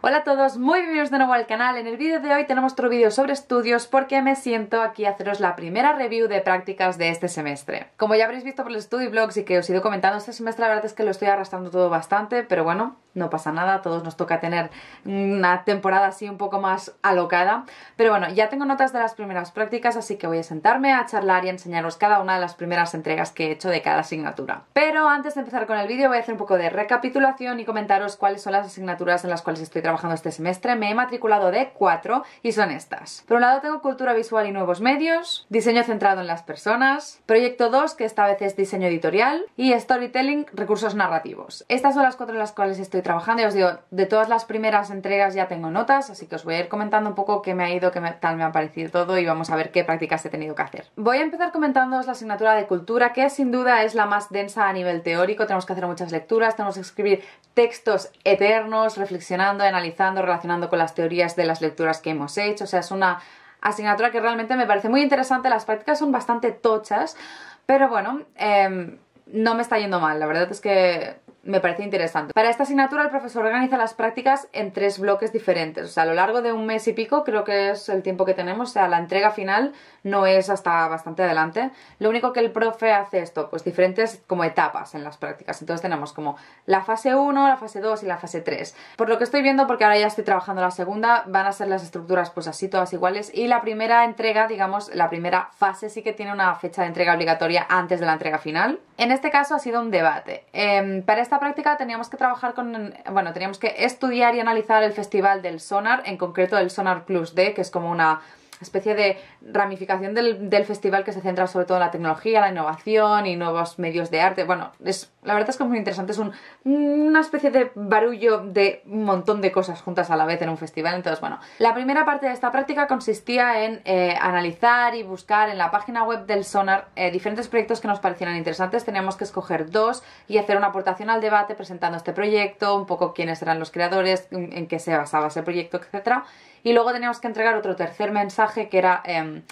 Hola a todos, muy bienvenidos de nuevo al canal. En el vídeo de hoy tenemos otro vídeo sobre estudios porque me siento aquí a haceros la primera review de prácticas de este semestre. Como ya habréis visto por los study vlogs y que os he ido comentando este semestre, la verdad es que lo estoy arrastrando todo bastante, pero bueno, no pasa nada, a todos nos toca tener una temporada así un poco más alocada. Pero bueno, ya tengo notas de las primeras prácticas, así que voy a sentarme a charlar y enseñaros cada una de las primeras entregas que he hecho de cada asignatura. Pero antes de empezar con el vídeo voy a hacer un poco de recapitulación y comentaros cuáles son las asignaturas en las cuales estoy trabajando este semestre. Me he matriculado de cuatro y son estas. Por un lado tengo cultura visual y nuevos medios, diseño centrado en las personas, proyecto 2 que esta vez es diseño editorial y storytelling, recursos narrativos. Estas son las cuatro en las cuales estoy trabajando y os digo, de todas las primeras entregas ya tengo notas, así que os voy a ir comentando un poco qué me ha ido, qué tal me ha parecido todo y vamos a ver qué prácticas he tenido que hacer. Voy a empezar comentándoos la asignatura de cultura, que sin duda es la más densa a nivel teórico, tenemos que hacer muchas lecturas, tenemos que escribir textos eternos, reflexionando, analizando, relacionando con las teorías de las lecturas que hemos hecho, o sea, es una asignatura que realmente me parece muy interesante, las prácticas son bastante tochas, pero bueno, eh, no me está yendo mal, la verdad es que me parece interesante. Para esta asignatura el profesor organiza las prácticas en tres bloques diferentes, o sea, a lo largo de un mes y pico creo que es el tiempo que tenemos, o sea, la entrega final no es hasta bastante adelante. Lo único que el profe hace esto, pues diferentes como etapas en las prácticas. Entonces tenemos como la fase 1, la fase 2 y la fase 3. Por lo que estoy viendo, porque ahora ya estoy trabajando la segunda, van a ser las estructuras pues así todas iguales y la primera entrega, digamos, la primera fase sí que tiene una fecha de entrega obligatoria antes de la entrega final. En este caso ha sido un debate. Em, para esta práctica teníamos que trabajar con, bueno, teníamos que estudiar y analizar el festival del Sonar, en concreto el Sonar Plus D, que es como una especie de ramificación del, festival que se centra sobre todo en la tecnología, la innovación y nuevos medios de arte. Bueno, es, la verdad es que es muy interesante, es una especie de barullo de un montón de cosas juntas a la vez en un festival. Entonces, bueno, la primera parte de esta práctica consistía en eh, analizar y buscar en la página web del Sonar eh, diferentes proyectos que nos parecieran interesantes. Teníamos que escoger dos y hacer una aportación al debate presentando este proyecto, un poco quiénes eran los creadores, en qué se basaba ese proyecto, etcétera y luego teníamos que entregar otro tercer mensaje que era em,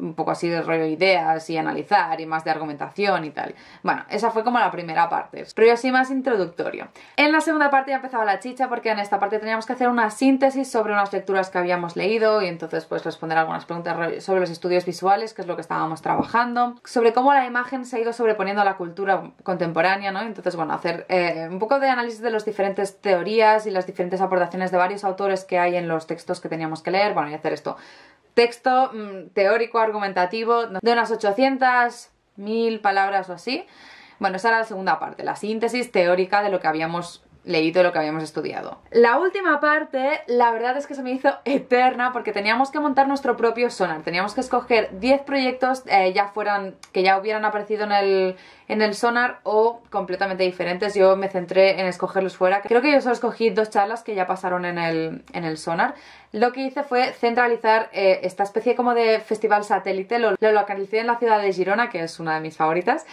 un poco así de rollo ideas y analizar y más de argumentación y tal. Bueno, esa fue como la primera parte, pero así más introductorio. En la segunda parte ya empezaba la chicha porque en esta parte teníamos que hacer una síntesis sobre unas lecturas que habíamos leído y entonces pues responder algunas preguntas sobre los estudios visuales, que es lo que estábamos trabajando, sobre cómo la imagen se ha ido sobreponiendo a la cultura contemporánea, ¿no? Entonces, bueno, hacer eh, un poco de análisis de las diferentes teorías y las diferentes aportaciones de varios autores que hay en los textos que teníamos que leer, bueno, y hacer esto texto mm, teórico argumentativo de unas 800, 1000 palabras o así. Bueno, esa era la segunda parte, la síntesis teórica de lo que habíamos leído lo que habíamos estudiado. La última parte, la verdad es que se me hizo eterna porque teníamos que montar nuestro propio sonar. Teníamos que escoger 10 proyectos eh, ya fueran, que ya hubieran aparecido en el, en el sonar o completamente diferentes. Yo me centré en escogerlos fuera. Creo que yo solo escogí dos charlas que ya pasaron en el, en el sonar. Lo que hice fue centralizar eh, esta especie como de festival satélite. Lo, lo localicé en la ciudad de Girona, que es una de mis favoritas.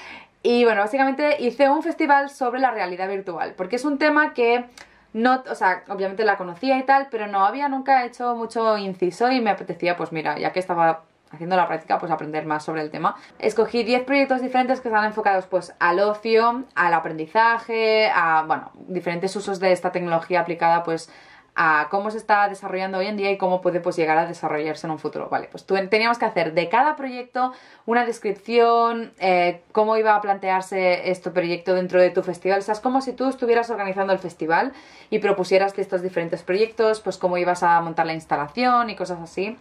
Y bueno, básicamente hice un festival sobre la realidad virtual, porque es un tema que no, o sea, obviamente la conocía y tal, pero no había nunca hecho mucho inciso y me apetecía, pues mira, ya que estaba haciendo la práctica, pues aprender más sobre el tema. Escogí 10 proyectos diferentes que están enfocados pues al ocio, al aprendizaje, a, bueno, diferentes usos de esta tecnología aplicada pues a cómo se está desarrollando hoy en día y cómo puede pues llegar a desarrollarse en un futuro. Vale, pues teníamos que hacer de cada proyecto una descripción, eh, cómo iba a plantearse este proyecto dentro de tu festival. O sea, es como si tú estuvieras organizando el festival y propusieras estos diferentes proyectos, pues cómo ibas a montar la instalación y cosas así.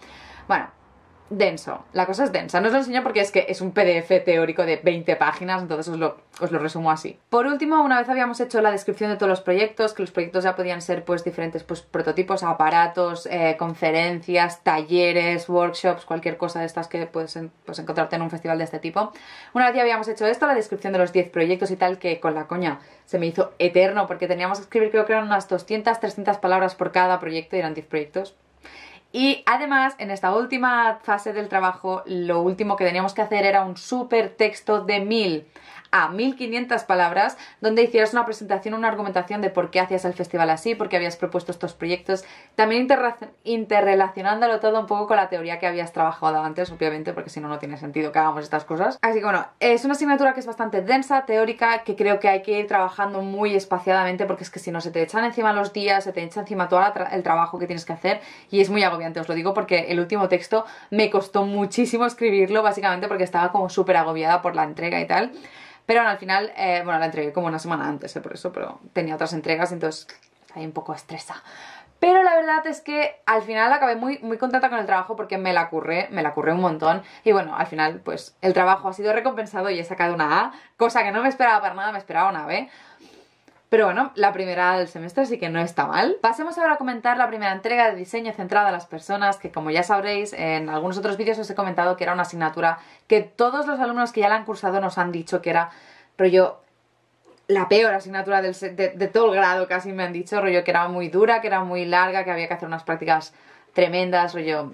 Bueno, denso. La cosa es densa. No os lo enseño porque es que es un PDF teórico de 20 páginas, entonces os lo, os lo, resumo así. Por último, una vez habíamos hecho la descripción de todos los proyectos, que los proyectos ya podían ser pues diferentes pues prototipos, aparatos, eh, conferencias, talleres, workshops, cualquier cosa de estas que puedes pues, encontrarte en un festival de este tipo. Una vez ya habíamos hecho esto, la descripción de los 10 proyectos y tal, que con la coña se me hizo eterno porque teníamos que escribir creo que eran unas 200, 300 palabras por cada proyecto y eran 10 proyectos y además, en esta última fase del trabajo, lo último que teníamos que hacer era un súper texto de mil a 1500 palabras donde hicieras una presentación, una argumentación de por qué hacías el festival así, por qué habías propuesto estos proyectos, también interrelacionándolo todo un poco con la teoría que habías trabajado antes, obviamente, porque si no, no tiene sentido que hagamos estas cosas. Así que bueno, es una asignatura que es bastante densa, teórica, que creo que hay que ir trabajando muy espaciadamente porque es que si no se te echan encima los días, se te echa encima todo el trabajo que tienes que hacer y es muy agobiante, os lo digo porque el último texto me costó muchísimo escribirlo, básicamente porque estaba como súper agobiada por la entrega y tal. Pero al final, eh, bueno, la entregué como una semana antes, eh, por eso, pero tenía otras entregas, entonces estaba un poco estresada. Pero la verdad es que al final acabé muy, muy contenta con el trabajo porque me la curré, me la curré un montón. Y bueno, al final, pues el trabajo ha sido recompensado y he sacado una A, cosa que no me esperaba para nada, me esperaba una B. Pero bueno, la primera del semestre sí que no está mal. Pasemos ahora a comentar la primera entrega de diseño centrada a las personas, que como ya sabréis, en algunos otros vídeos os he comentado que era una asignatura que todos los alumnos que ya la han cursado nos han dicho que era rollo la peor asignatura de, de, todo el grado, casi me han dicho, rollo que era muy dura, que era muy larga, que había que hacer unas prácticas tremendas, rollo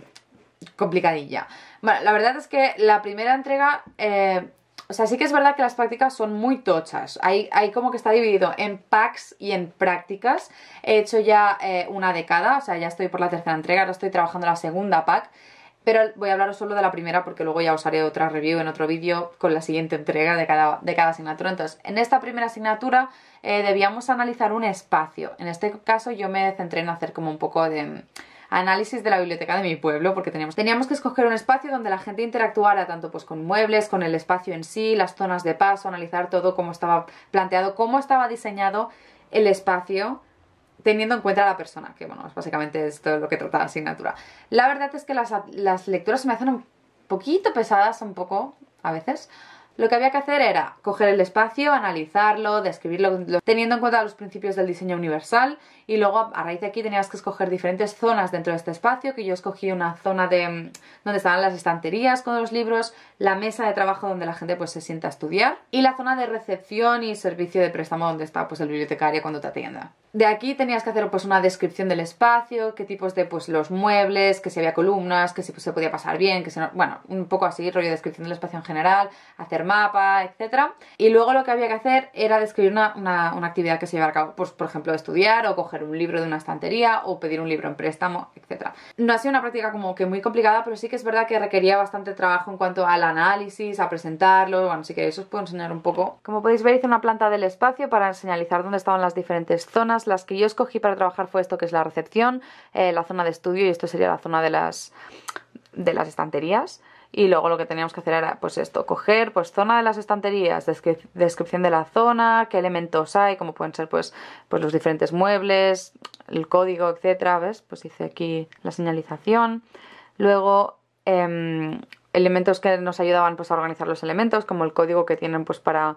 complicadilla. Bueno, la verdad es que la primera entrega eh, o sea, sí que es verdad que las prácticas son muy tochas. Hay, hay como que está dividido en packs y en prácticas. He hecho ya eh, una década, o sea, ya estoy por la tercera entrega, ahora estoy trabajando la segunda pack. Pero voy a hablaros solo de la primera porque luego ya os haré otra review en otro vídeo con la siguiente entrega de cada, de cada asignatura. Entonces, en esta primera asignatura eh, debíamos analizar un espacio. En este caso yo me centré en hacer como un poco de análisis de la biblioteca de mi pueblo, porque teníamos, teníamos que escoger un espacio donde la gente interactuara tanto pues con muebles, con el espacio en sí, las zonas de paso, analizar todo cómo estaba planteado, cómo estaba diseñado el espacio teniendo en cuenta a la persona, que bueno, básicamente es todo lo que trata la asignatura. La verdad es que las, las lecturas se me hacen un poquito pesadas, un poco, a veces, lo que había que hacer era coger el espacio, analizarlo, describirlo teniendo en cuenta los principios del diseño universal y luego a raíz de aquí tenías que escoger diferentes zonas dentro de este espacio, que yo escogí una zona de mm, donde estaban las estanterías con los libros, la mesa de trabajo donde la gente pues se sienta a estudiar y la zona de recepción y servicio de préstamo donde está pues el bibliotecario cuando te atienda. De aquí tenías que hacer pues una descripción del espacio, qué tipos de pues los muebles, que si había columnas, que si pues, se podía pasar bien, que si no, bueno, un poco así, rollo de descripción del espacio en general, hacer mapa, etc. Y luego lo que había que hacer era describir una, una actividad que se llevara a cabo, pues por ejemplo estudiar o coger un libro de una estantería o pedir un libro en préstamo, etc. No ha sido una práctica como que muy complicada, pero sí que es verdad que requería bastante trabajo en cuanto al análisis, a presentarlo, bueno, sí que eso os puedo enseñar un poco. Como podéis ver hice una planta del espacio para señalizar dónde estaban las diferentes zonas. Las que yo escogí para trabajar fue esto que es la recepción, eh, la zona de estudio y esto sería la zona de las, de las estanterías y luego lo que teníamos que hacer era pues esto, coger pues zona de las estanterías, descripción de la zona, qué elementos hay, como pueden ser pues, pues los diferentes muebles, el código, etcétera, ¿ves? Pues hice aquí la señalización. Luego em, elementos que nos ayudaban pues a organizar los elementos, como el código que tienen pues para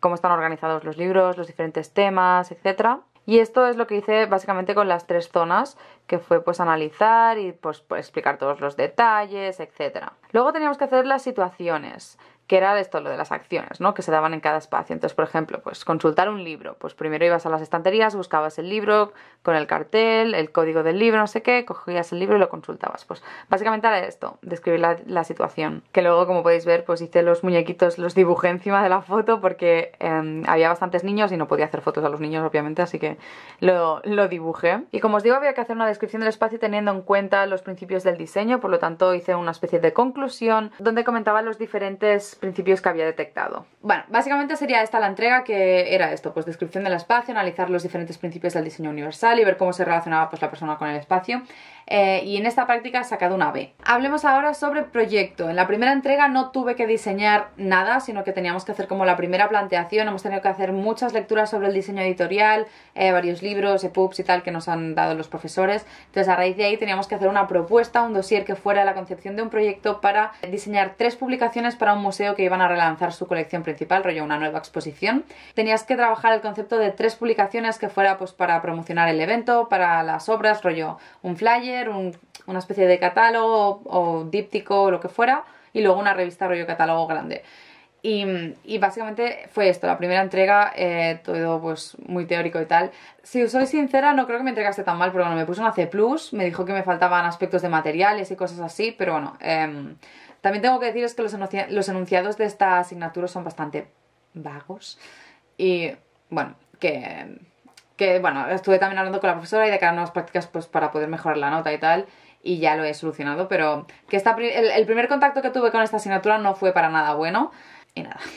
cómo están organizados los libros, los diferentes temas, etcétera. Y esto es lo que hice básicamente con las tres zonas, que fue pues analizar y pues, pues explicar todos los detalles, etc. Luego teníamos que hacer las situaciones que era esto, lo de las acciones, ¿no? Que se daban en cada espacio. Entonces, por ejemplo, pues consultar un libro. Pues primero ibas a las estanterías, buscabas el libro con el cartel, el código del libro, no sé qué, cogías el libro y lo consultabas. Pues básicamente era esto, describir la, situación. Que luego, como podéis ver, pues hice los muñequitos, los dibujé encima de la foto porque em, había bastantes niños y no podía hacer fotos a los niños, obviamente, así que lo, lo dibujé. Y como os digo, había que hacer una descripción del espacio teniendo en cuenta los principios del diseño, por lo tanto hice una especie de conclusión donde comentaba los diferentes principios que había detectado. Bueno, básicamente sería esta la entrega que era esto, pues descripción del espacio, analizar los diferentes principios del diseño universal y ver cómo se relacionaba pues la persona con el espacio. Eh, y en esta práctica he sacado una B. Hablemos ahora sobre proyecto. En la primera entrega no tuve que diseñar nada, sino que teníamos que hacer como la primera planteación, hemos tenido que hacer muchas lecturas sobre el diseño editorial, eh, varios libros, EPUBs y tal que nos han dado los profesores. Entonces a raíz de ahí teníamos que hacer una propuesta, un dossier que fuera la concepción de un proyecto para diseñar tres publicaciones para un museo que iban a relanzar su colección principal, rollo una nueva exposición. Tenías que trabajar el concepto de tres publicaciones que fuera pues para promocionar el evento, para las obras, rollo un flyer, una especie de catálogo o díptico o lo que fuera, y luego una revista rollo catálogo grande. Y, básicamente fue esto, la primera entrega, eh, todo pues muy teórico y tal. Si soy sincera, no creo que me entregaste tan mal, pero bueno, me puse una C+, me dijo que me faltaban aspectos de materiales y cosas así, pero bueno, em, también tengo que deciros que los, los enunciados de esta asignatura son bastante vagos. Y bueno, que, que bueno, estuve también hablando con la profesora y de cara a nuevas prácticas pues para poder mejorar la nota y tal y ya lo he solucionado, pero que esta, el, el primer contacto que tuve con esta asignatura no fue para nada bueno y nada.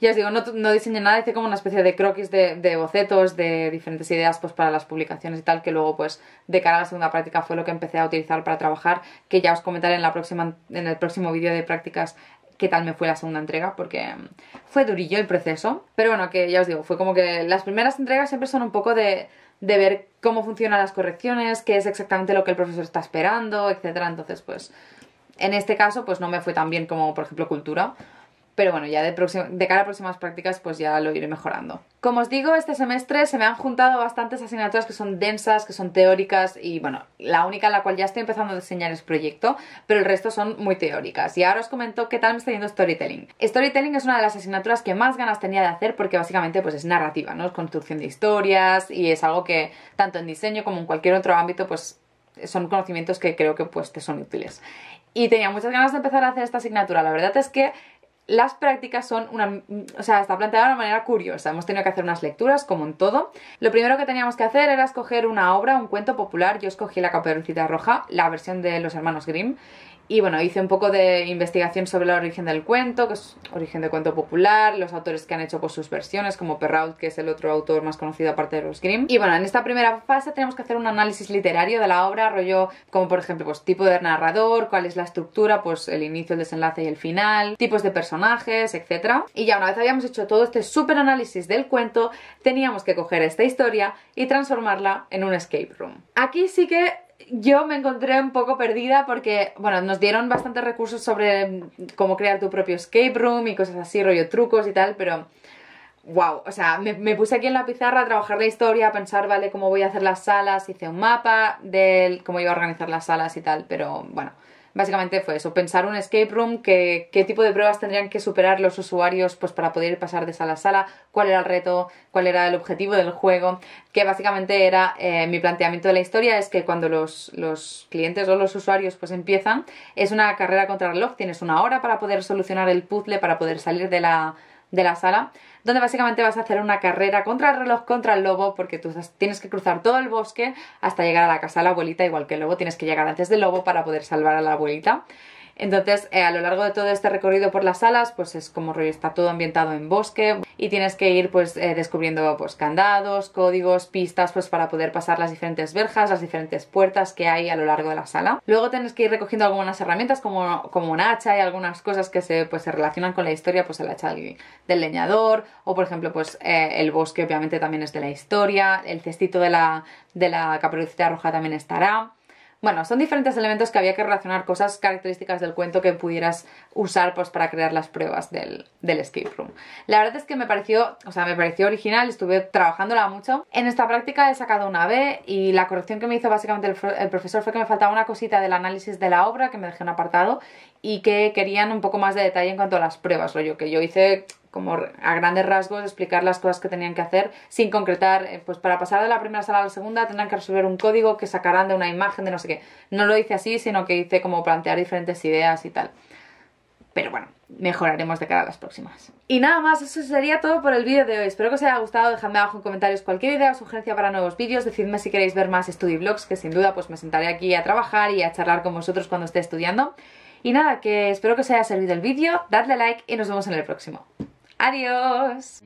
Ya os digo, no, no diseñé nada, hice como una especie de croquis de, de, bocetos, de diferentes ideas pues para las publicaciones y tal, que luego pues de cara a la segunda práctica fue lo que empecé a utilizar para trabajar, que ya os comentaré en, la próxima, en el próximo vídeo de prácticas qué tal me fue la segunda entrega, porque mm, fue durillo el proceso. Pero bueno, que ya os digo, fue como que las primeras entregas siempre son un poco de, de ver cómo funcionan las correcciones, qué es exactamente lo que el profesor está esperando, etcétera. Entonces, pues, en este caso, pues no me fue tan bien como, por ejemplo, cultura. Pero bueno, ya de, cara a próximas prácticas pues ya lo iré mejorando. Como os digo, este semestre se me han juntado bastantes asignaturas que son densas, que son teóricas y bueno, la única en la cual ya estoy empezando a diseñar es proyecto, pero el resto son muy teóricas. Y ahora os comento qué tal me está yendo Storytelling. Storytelling es una de las asignaturas que más ganas tenía de hacer porque básicamente pues es narrativa, ¿no? Es construcción de historias y es algo que tanto en diseño como en cualquier otro ámbito pues son conocimientos que creo que pues te son útiles. Y tenía muchas ganas de empezar a hacer esta asignatura. La verdad es que las prácticas son una... O sea, está planteada de una manera curiosa. Hemos tenido que hacer unas lecturas, como en todo. Lo primero que teníamos que hacer era escoger una obra, un cuento popular. Yo escogí La Caperucita Roja, la versión de los hermanos Grimm. Y bueno, hice un poco de investigación sobre el origen del cuento, que es origen de cuento popular, los autores que han hecho pues, sus versiones, como Perrault, que es el otro autor más conocido aparte de los Grimm. Y bueno, en esta primera fase tenemos que hacer un análisis literario de la obra, rollo como por ejemplo, pues tipo de narrador, cuál es la estructura, pues el inicio, el desenlace y el final, tipos de personajes, etc. Y ya una vez habíamos hecho todo este súper análisis del cuento, teníamos que coger esta historia y transformarla en un escape room. Aquí sí que yo me encontré un poco perdida porque, bueno, nos dieron bastantes recursos sobre cómo crear tu propio escape room y cosas así, rollo trucos y tal, pero wow, o sea, me, me, puse aquí en la pizarra a trabajar la historia, a pensar, vale, cómo voy a hacer las salas, hice un mapa de cómo iba a organizar las salas y tal, pero bueno, Básicamente fue eso, pensar un escape room, qué tipo de pruebas tendrían que superar los usuarios pues, para poder pasar de sala a sala, cuál era el reto, cuál era el objetivo del juego, que básicamente era eh, mi planteamiento de la historia es que cuando los, los, clientes o los usuarios pues empiezan, es una carrera contra el reloj, tienes una hora para poder solucionar el puzzle, para poder salir de la, de la sala donde básicamente vas a hacer una carrera contra el reloj, contra el lobo, porque tú tienes que cruzar todo el bosque hasta llegar a la casa de la abuelita, igual que el lobo, tienes que llegar antes del lobo para poder salvar a la abuelita. Entonces, eh, a lo largo de todo este recorrido por las salas, pues es como está todo ambientado en bosque y tienes que ir pues eh, descubriendo pues candados, códigos, pistas pues para poder pasar las diferentes verjas, las diferentes puertas que hay a lo largo de la sala. Luego tienes que ir recogiendo algunas herramientas como, como un hacha y algunas cosas que se, pues, se relacionan con la historia, pues el hacha del, leñador o por ejemplo pues eh, el bosque obviamente también es de la historia, el cestito de la, de la caperucita roja también estará. Bueno, son diferentes elementos que había que relacionar cosas características del cuento que pudieras usar pues, para crear las pruebas del, del, escape room. La verdad es que me pareció, o sea, me pareció original, estuve trabajándola mucho. En esta práctica he sacado una B y la corrección que me hizo básicamente el, profesor fue que me faltaba una cosita del análisis de la obra que me dejé un apartado y que querían un poco más de detalle en cuanto a las pruebas, rollo que yo hice como a grandes rasgos explicar las cosas que tenían que hacer sin concretar, eh, pues para pasar de la primera sala a la segunda tendrán que resolver un código que sacarán de una imagen de no sé qué. No lo hice así, sino que hice como plantear diferentes ideas y tal. Pero bueno, mejoraremos de cara a las próximas. Y nada más, eso sería todo por el vídeo de hoy. Espero que os haya gustado, dejadme abajo en comentarios cualquier idea o sugerencia para nuevos vídeos, decidme si queréis ver más study vlogs, que sin duda pues me sentaré aquí a trabajar y a charlar con vosotros cuando esté estudiando. Y nada, que espero que os haya servido el vídeo, dadle like y nos vemos en el próximo. Adiós.